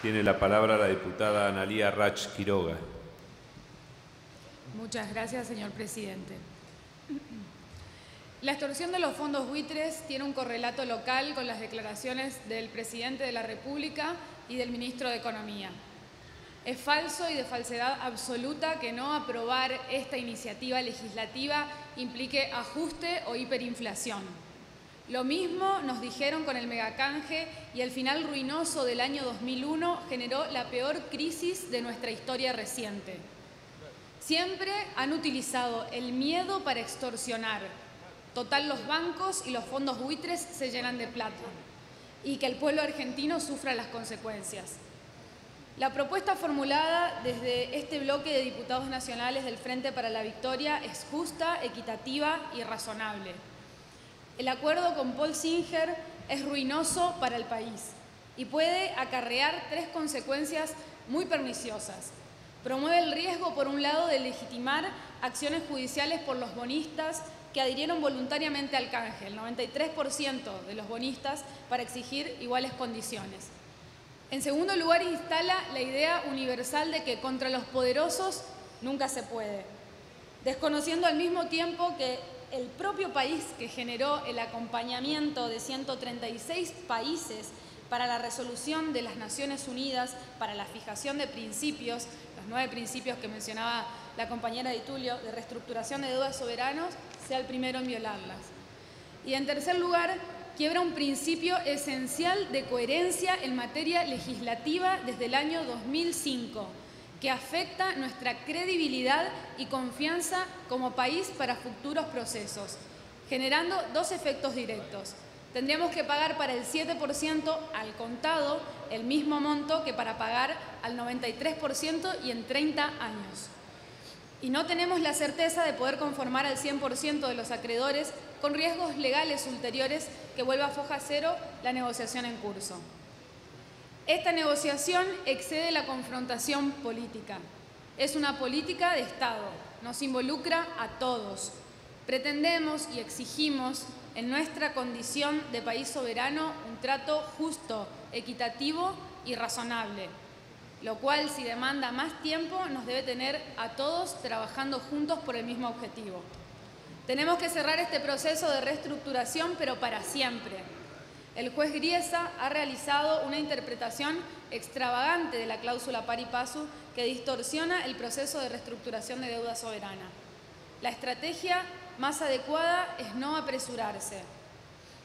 Tiene la palabra la diputada Analía Rach Quiroga. Muchas gracias, señor presidente. La extorsión de los fondos buitres tiene un correlato local con las declaraciones del presidente de la República y del ministro de Economía. Es falso y de falsedad absoluta que no aprobar esta iniciativa legislativa implique ajuste o hiperinflación. Lo mismo nos dijeron con el megacanje y el final ruinoso del año 2001 generó la peor crisis de nuestra historia reciente. Siempre han utilizado el miedo para extorsionar, Total, los bancos y los fondos buitres se llenan de plata y que el pueblo argentino sufra las consecuencias. La propuesta formulada desde este bloque de diputados nacionales del Frente para la Victoria es justa, equitativa y razonable. El acuerdo con Paul Singer es ruinoso para el país y puede acarrear tres consecuencias muy perniciosas. Promueve el riesgo, por un lado, de legitimar acciones judiciales por los bonistas que adhirieron voluntariamente al canje, el 93% de los bonistas, para exigir iguales condiciones. En segundo lugar, instala la idea universal de que contra los poderosos nunca se puede, desconociendo al mismo tiempo que el propio país que generó el acompañamiento de 136 países para la resolución de las Naciones Unidas, para la fijación de principios, los nueve principios que mencionaba la compañera de Tulio, de reestructuración de deudas soberanos, sea el primero en violarlas. Y en tercer lugar, quiebra un principio esencial de coherencia en materia legislativa desde el año 2005, que afecta nuestra credibilidad y confianza como país para futuros procesos, generando dos efectos directos. Tendríamos que pagar para el 7% al contado el mismo monto que para pagar al 93% y en 30 años y no tenemos la certeza de poder conformar al 100% de los acreedores con riesgos legales ulteriores que vuelva a foja cero la negociación en curso. Esta negociación excede la confrontación política. Es una política de Estado, nos involucra a todos. Pretendemos y exigimos en nuestra condición de país soberano un trato justo, equitativo y razonable lo cual si demanda más tiempo nos debe tener a todos trabajando juntos por el mismo objetivo. Tenemos que cerrar este proceso de reestructuración, pero para siempre. El juez Griesa ha realizado una interpretación extravagante de la cláusula pari passu que distorsiona el proceso de reestructuración de deuda soberana. La estrategia más adecuada es no apresurarse.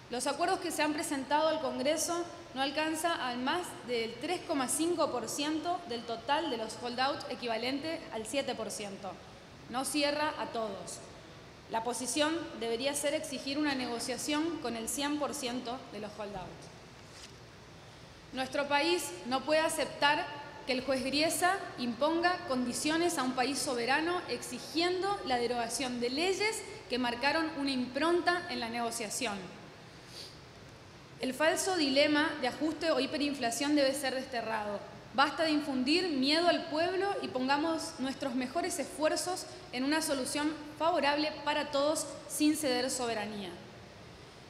Los acuerdos que se han presentado al Congreso no alcanza al más del 3,5% del total de los holdouts equivalente al 7%. No cierra a todos. La posición debería ser exigir una negociación con el 100% de los holdouts. Nuestro país no puede aceptar que el juez Griesa imponga condiciones a un país soberano exigiendo la derogación de leyes que marcaron una impronta en la negociación. El falso dilema de ajuste o hiperinflación debe ser desterrado. Basta de infundir miedo al pueblo y pongamos nuestros mejores esfuerzos en una solución favorable para todos sin ceder soberanía.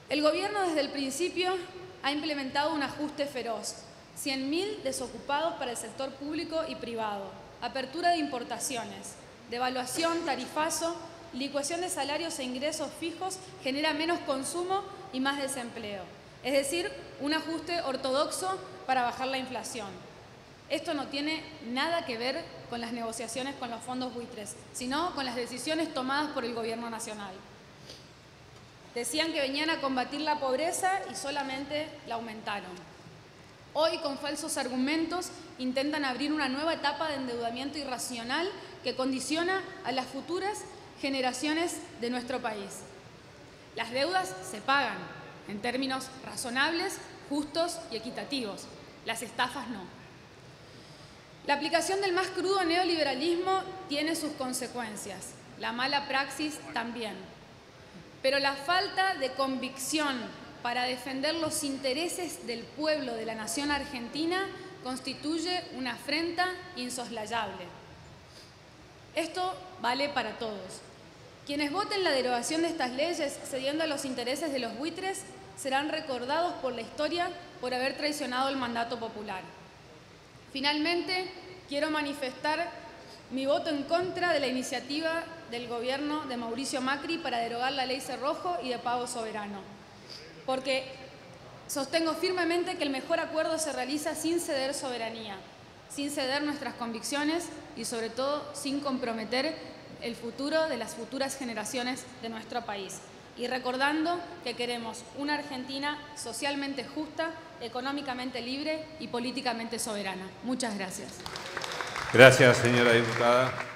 El Gobierno desde el principio ha implementado un ajuste feroz. 100.000 desocupados para el sector público y privado, apertura de importaciones, devaluación, tarifazo, licuación de salarios e ingresos fijos genera menos consumo y más desempleo es decir, un ajuste ortodoxo para bajar la inflación. Esto no tiene nada que ver con las negociaciones con los fondos buitres, sino con las decisiones tomadas por el Gobierno Nacional. Decían que venían a combatir la pobreza y solamente la aumentaron. Hoy, con falsos argumentos, intentan abrir una nueva etapa de endeudamiento irracional que condiciona a las futuras generaciones de nuestro país. Las deudas se pagan, en términos razonables, justos y equitativos. Las estafas no. La aplicación del más crudo neoliberalismo tiene sus consecuencias, la mala praxis también. Pero la falta de convicción para defender los intereses del pueblo de la nación argentina constituye una afrenta insoslayable. Esto vale para todos. Quienes voten la derogación de estas leyes cediendo a los intereses de los buitres serán recordados por la historia por haber traicionado el mandato popular. Finalmente, quiero manifestar mi voto en contra de la iniciativa del gobierno de Mauricio Macri para derogar la ley Cerrojo y de pago soberano, porque sostengo firmemente que el mejor acuerdo se realiza sin ceder soberanía, sin ceder nuestras convicciones y sobre todo sin comprometer el futuro de las futuras generaciones de nuestro país. Y recordando que queremos una Argentina socialmente justa, económicamente libre y políticamente soberana. Muchas gracias. Gracias, señora diputada.